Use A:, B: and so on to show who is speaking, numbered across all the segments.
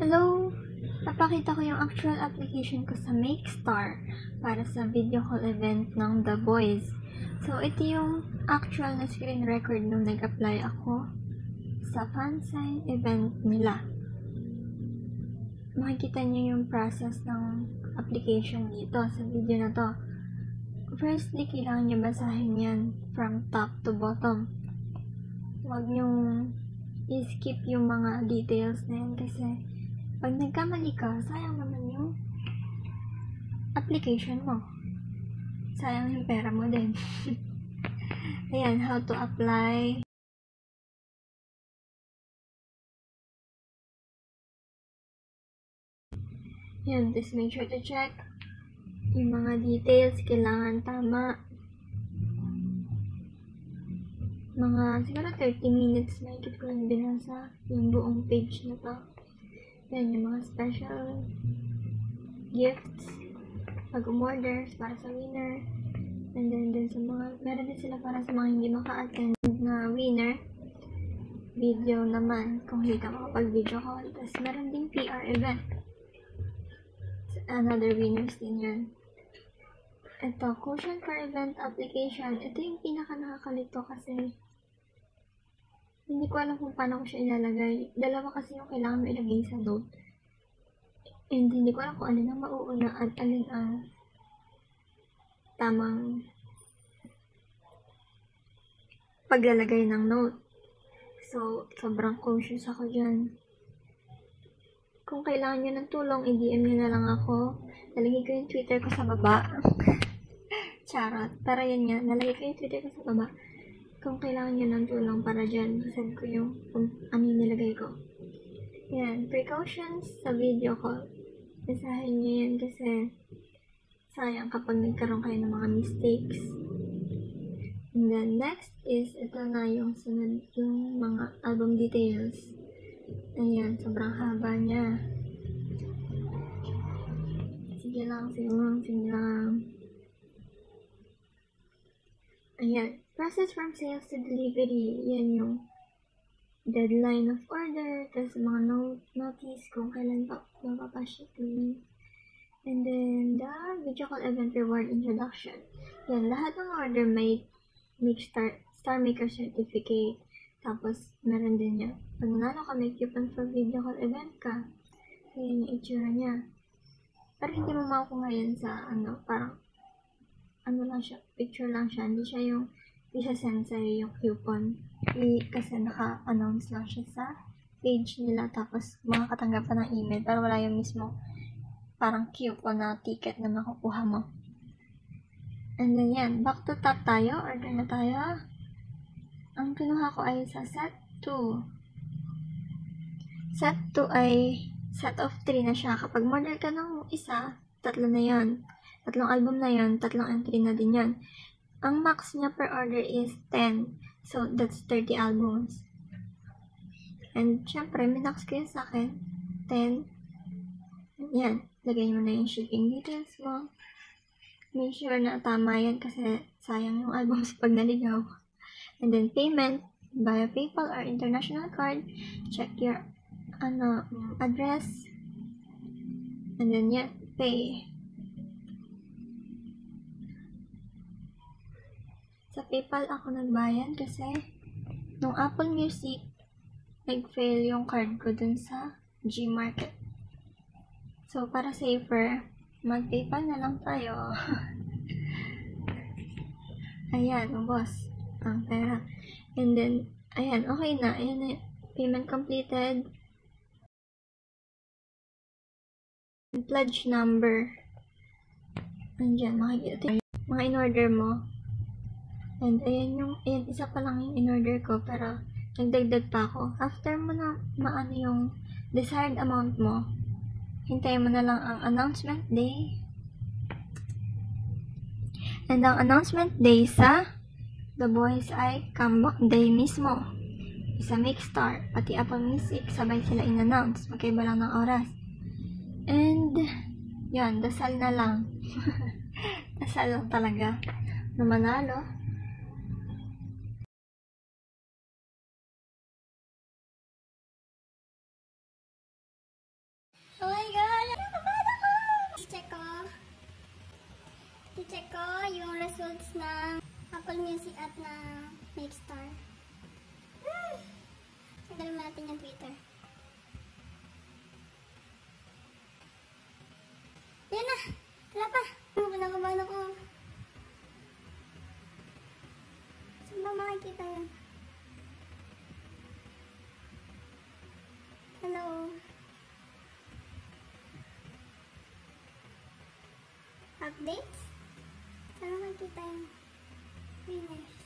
A: Hello! Papakita ko yung actual application ko sa MakeStar para sa video call event ng The Boys. So, ito yung actual na screen record nung nag-apply ako sa fansign event nila. Makikita niyo yung process ng application dito sa video na to. Firstly, kailangan niyo basahin yan from top to bottom. Huwag niyong i-skip yung mga details na yan kasi pag nagkamali ka, sayang naman yung application mo. Sayang yung pera mo din. Ayan, how to apply. Ayan, just make sure to check yung mga details, kailangan tama. Mga, siguro 30 minutes na ikit ko lang binasa yung buong page na to. Yan, yung mga special gifts, pag umorders para sa winner. And then, dun sa mga, meron din sila para sa mga hindi maka-attend na winner. Video naman, kung hindi ka makapag-video call. Tapos, meron din PR event. Another winners din yun. Ito, cushion for event application. Ito yung pinaka nakakalito kasi hindi ko alam kung paano ko siya ilalagay. Dalawa kasi yung kailangan mo ilagay sa note. And hindi ko alam kung alin ang mauuna at alin ang tamang paglalagay ng note. So, sobrang cautious ako dyan. Kung kailangan nyo ng tulong, i-DM nyo na lang ako. Nalagay ko yung Twitter ko sa baba. Charot. Para yan nga. Nalagay ko yung Twitter ko sa baba. Kung kailangan nyo ng tulong para dyan, send ko yung kung ano nilagay ko. Yan. Precautions sa video call. Basahin nyo yan kasi sayang kapag nagkaroon kayo ng mga mistakes. And then next is, ito na yung sunod, yung mga album details. Ayan, sobrang haba niya. Sige lang, sige lang, sige lang. Ayan, process from sales to delivery. Yan yung deadline of order, tapos mga note, notice kung kailan pa mapapashipin. And then, the video call event reward introduction. Yan, lahat ng order may make star, star maker certificate. Tapos, meron din niya. Pag nanalo ka, may coupon for video call event ka. So, yan yung itsura niya. Pero hindi mo makukuha yan sa, ano, parang, ano lang siya, picture lang siya. Hindi siya yung, hindi siya send sa'yo yung coupon. I, kasi naka-announce lang siya sa page nila. Tapos, makakatanggap ka ng email. Pero wala yung mismo parang coupon na ticket na makukuha mo. And then, yan. Back to top tayo. Order na tayo. Ang kinuha ko ay sa set 2. Set 2 ay set of 3 na siya. Kapag model ka ng isa, tatlo na yan. Tatlong album na yan, tatlong entry na din yan. Ang max niya per order is 10. So, that's 30 albums. And, syempre, minax ko yun sa akin. 10. Yan. Lagay mo na yung shipping details mo. Make sure na tama yan kasi sayang yung album sa pag naligaw. And then, payment via PayPal or international card. Check your ano, address. And then, yan, pay. Sa PayPal ako nagbayad kasi nung Apple Music, nag-fail yung card ko dun sa Gmarket. So, para safer, mag-PayPal na lang tayo. ayan, boss. Ang pera. And then, ayan, okay na. Ayan na, payment completed. Pledge number. Andyan, makikita mga in-order mo. And ayan yung, ayan, isa pa lang yung in-order ko, pero nagdagdag pa ako. After mo na maano yung desired amount mo, hintayin mo na lang ang announcement day. And ang announcement day sa The Boys ay comeback day mismo. Isa Mixstar, pati Apple Music, sabay sila in-announce. Magkaiba lang ng oras. And, yan, dasal na lang. dasal lang talaga na manalo.
B: ko yung results ng Apple Music at na Make Star. Hmm. Tagalin natin yung Twitter. Yan na! Wala pa! Pinagabano ko. Saan ba makikita yun? Hello? Updates? Sana makita yung winners.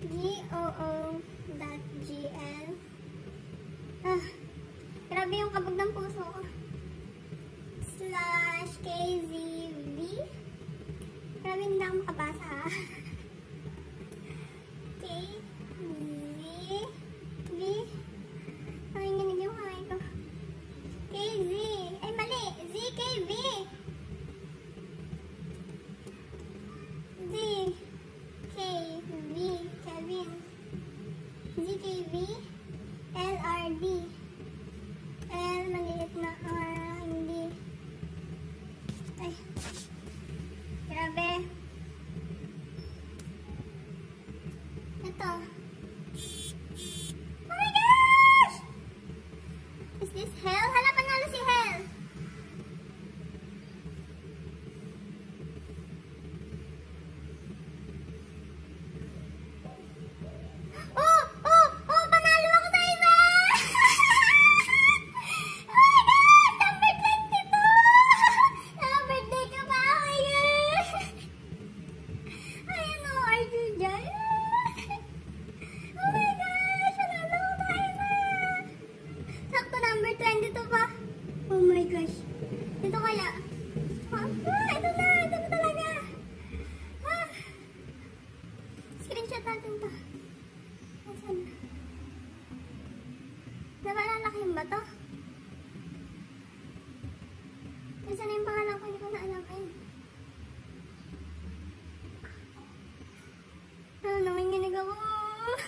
B: goo.gl ah, grabe yung kabog ng puso ko. Slash kzv grabe hindi ako makabasa ha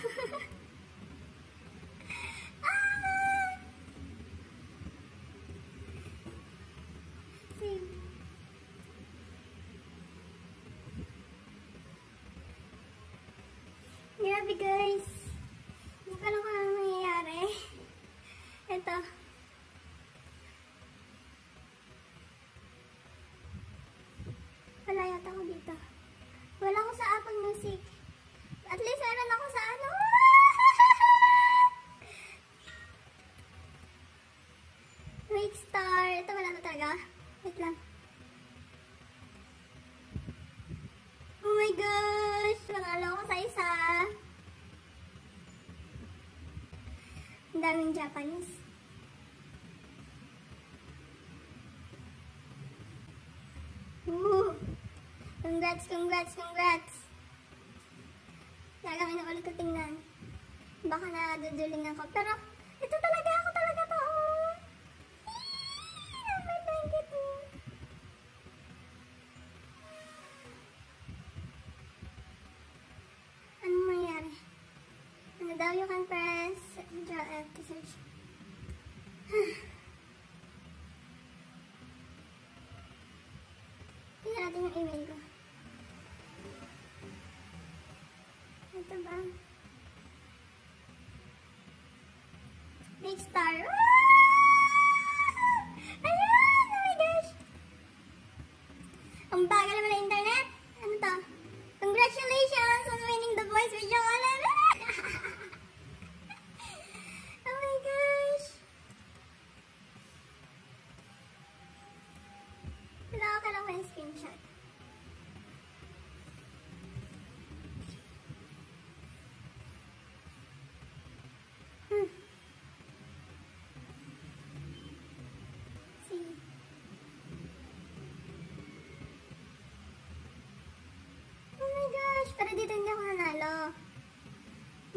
B: Ah. Grabe guys. Hindi ko alam kung ano nangyayari. Ito. Wala yata ako dito. Wala ko sa apag ng sikip. Talong sa isa. Ang daming Japanese. Woo! Congrats, congrats, congrats! Lagawin na ulit ko tingnan. Baka nadudulingan ko. Pero, ito talaga natin yung email ko. Ito ba?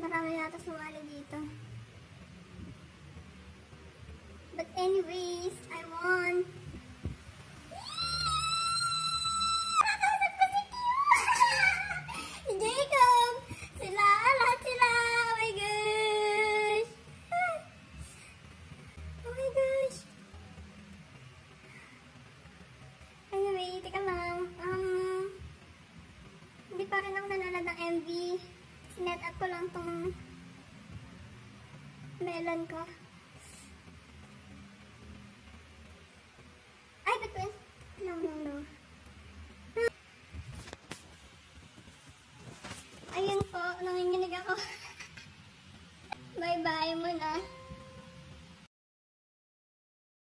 B: Marami yata sumali dito. But anyways, I want melon ko.